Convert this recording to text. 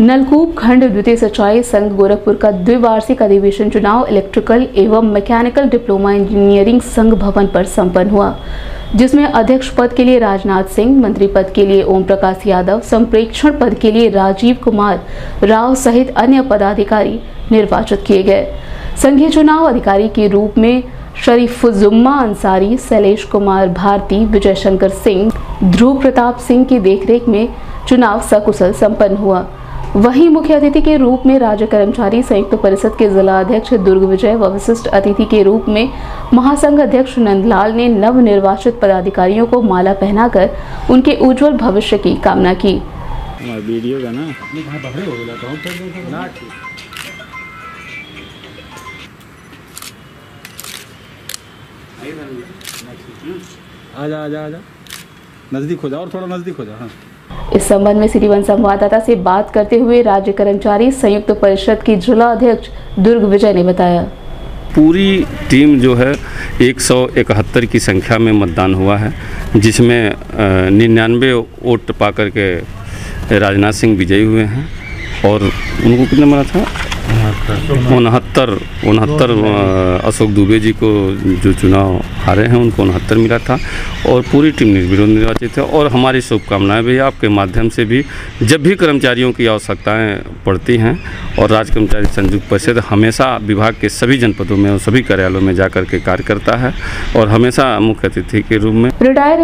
नलकूप खंड द्वितीय सिंचाई संघ गोरखपुर का द्विवार्षिक अधिवेशन चुनाव इलेक्ट्रिकल एवं मैकेनिकल डिप्लोमा इंजीनियरिंग संघ भवन पर संपन्न हुआ, जिसमें अध्यक्ष पद के लिए राजनाथ सिंह, मंत्री पद के लिए ओम प्रकाश यादव, संप्रेक्षण पद के लिए राजीव कुमार राव सहित अन्य पदाधिकारी निर्वाचित किए गए। संघीय चुनाव अधिकारी के रूप में शरीफुजुम्मा अंसारी, शैलेश कुमार भारती विजय शंकर सिंह, ध्रुव प्रताप सिंह की देखरेख में चुनाव सकुशल संपन्न हुआ। वहीं मुख्य अतिथि के रूप में राज्य कर्मचारी संयुक्त परिषद के जिला अध्यक्ष दुर्ग विजय व विशिष्ट अतिथि के रूप में महासंघ अध्यक्ष नंदलाल ने नव निर्वाचित पदाधिकारियों को माला पहनाकर उनके उज्जवल भविष्य की कामना की। वीडियो का ना। आजा आजा आजा। नज़दीक हो जा और थोड़ा नज़दीक हो जा हाँ। इस संबंध में सिटी वन संवाददाता से बात करते हुए राज्य कर्मचारी संयुक्त परिषद की जिला अध्यक्ष दुर्ग विजय ने बताया। पूरी टीम जो है, एक सौ इकहत्तर की संख्या में मतदान हुआ है, जिसमें निन्यानवे वोट पा करके राजनाथ सिंह विजयी हुए हैं। और उनको कितना मना था? उनहत्तर उनहत्तर अशोक दुबे जी को जो चुनाव हारे हैं उनको उनहत्तर मिला था और पूरी टीम निर्विरोध निर्वाचित है। और हमारी शुभकामनाएँ भी आपके माध्यम से भी जब भी कर्मचारियों की आवश्यकताएँ पड़ती हैं और राज्य कर्मचारी संयुक्त परिषद हमेशा विभाग के सभी जनपदों में और सभी कार्यालयों में जा कर के कार्य करता है और हमेशा मुख्य अतिथि के रूप में। रिटायर